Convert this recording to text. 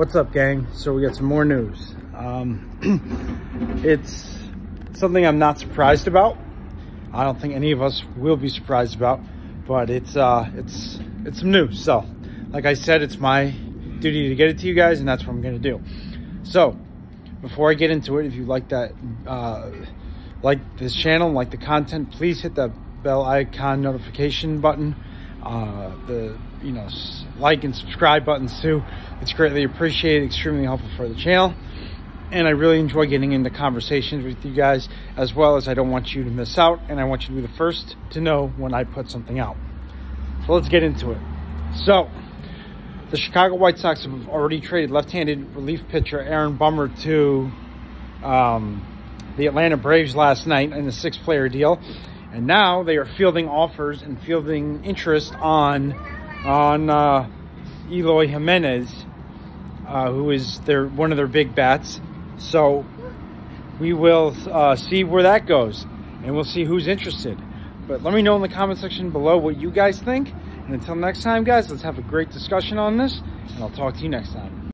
What's up, gang? So we got some more news. Um, it's something I'm not surprised about. I don't think any of us will be surprised about, but it's uh, it's it's some news. So, like I said, it's my duty to get it to you guys, and that's what I'm gonna do. So, before I get into it, if you like that, uh, like this channel, like the content, please hit the bell icon notification button. Uh, the you know like and subscribe buttons too. It's greatly appreciated, extremely helpful for the channel. And I really enjoy getting into conversations with you guys, as well as I don't want you to miss out, and I want you to be the first to know when I put something out. So let's get into it. So, the Chicago White Sox have already traded left-handed relief pitcher Aaron Bummer to um, the Atlanta Braves last night in a six-player deal, and now they are fielding offers and fielding interest on on uh, Eloy Jimenez, uh, who is their one of their big bats. So we will uh, see where that goes, and we'll see who's interested. But let me know in the comment section below what you guys think. And until next time, guys, let's have a great discussion on this, and I'll talk to you next time.